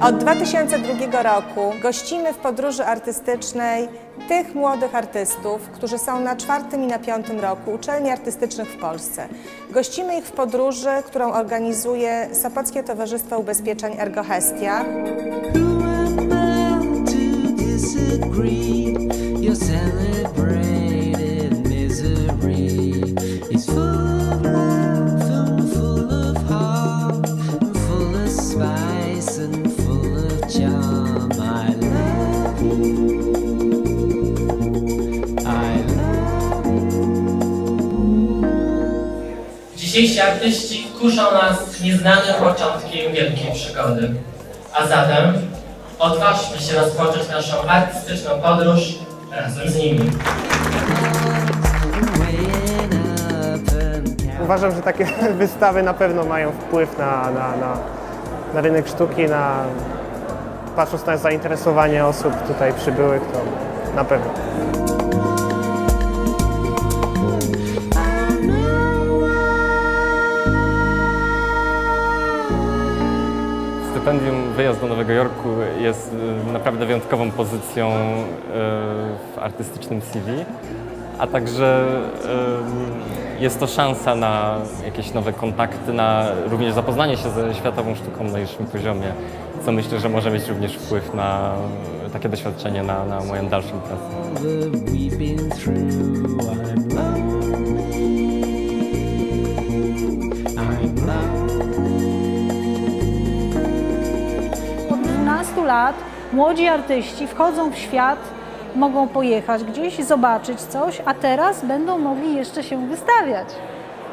Od 2002 roku gościmy w podróży artystycznej tych młodych artystów, którzy są na czwartym i na piątym roku uczelni artystycznych w Polsce. Gościmy ich w podróży, którą organizuje Sopockie Towarzystwo Ubezpieczeń Ergohestia. Dzisiejsi artyści kuszą nas nieznanym początkiem wielkiej przygody. A zatem odważmy się rozpocząć naszą artystyczną podróż razem z nimi. Uważam, że takie wystawy na pewno mają wpływ na, na, na, na rynek sztuki, na, patrząc na zainteresowanie osób tutaj przybyłych, to na pewno. Stypendium Wyjazd do Nowego Jorku jest y, naprawdę wyjątkową pozycją y, w artystycznym CV, a także y, jest to szansa na jakieś nowe kontakty, na również zapoznanie się ze światową sztuką na najwyższym poziomie, co myślę, że może mieć również wpływ na takie doświadczenie na, na moją dalszą pracę. Od 12 lat młodzi artyści wchodzą w świat, mogą pojechać gdzieś, zobaczyć coś, a teraz będą mogli jeszcze się wystawiać.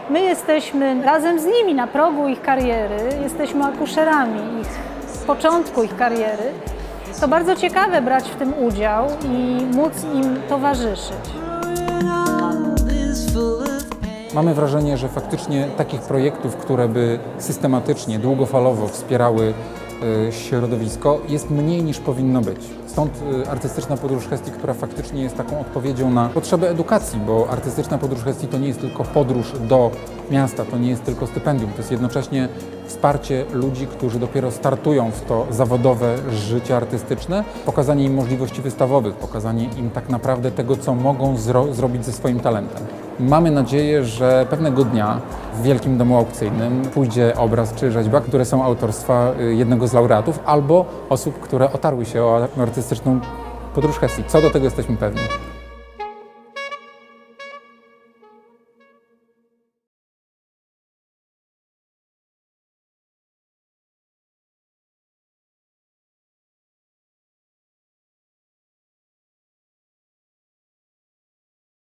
My jesteśmy razem z nimi na progu ich kariery, jesteśmy akuszerami ich, z początku ich kariery. To bardzo ciekawe brać w tym udział i móc im towarzyszyć. Mamy wrażenie, że faktycznie takich projektów, które by systematycznie, długofalowo wspierały y, środowisko, jest mniej niż powinno być. Stąd y, artystyczna podróż Hestii, która faktycznie jest taką odpowiedzią na potrzebę edukacji, bo artystyczna podróż Hestii to nie jest tylko podróż do miasta, to nie jest tylko stypendium, to jest jednocześnie wsparcie ludzi, którzy dopiero startują w to zawodowe życie artystyczne, pokazanie im możliwości wystawowych, pokazanie im tak naprawdę tego, co mogą zro zrobić ze swoim talentem. Mamy nadzieję, że pewnego dnia w Wielkim Domu Aukcyjnym pójdzie obraz czy rzeźba, które są autorstwa y, jednego z laureatów albo osób, które otarły się o artystyczną podróż Hesji. Co do tego jesteśmy pewni.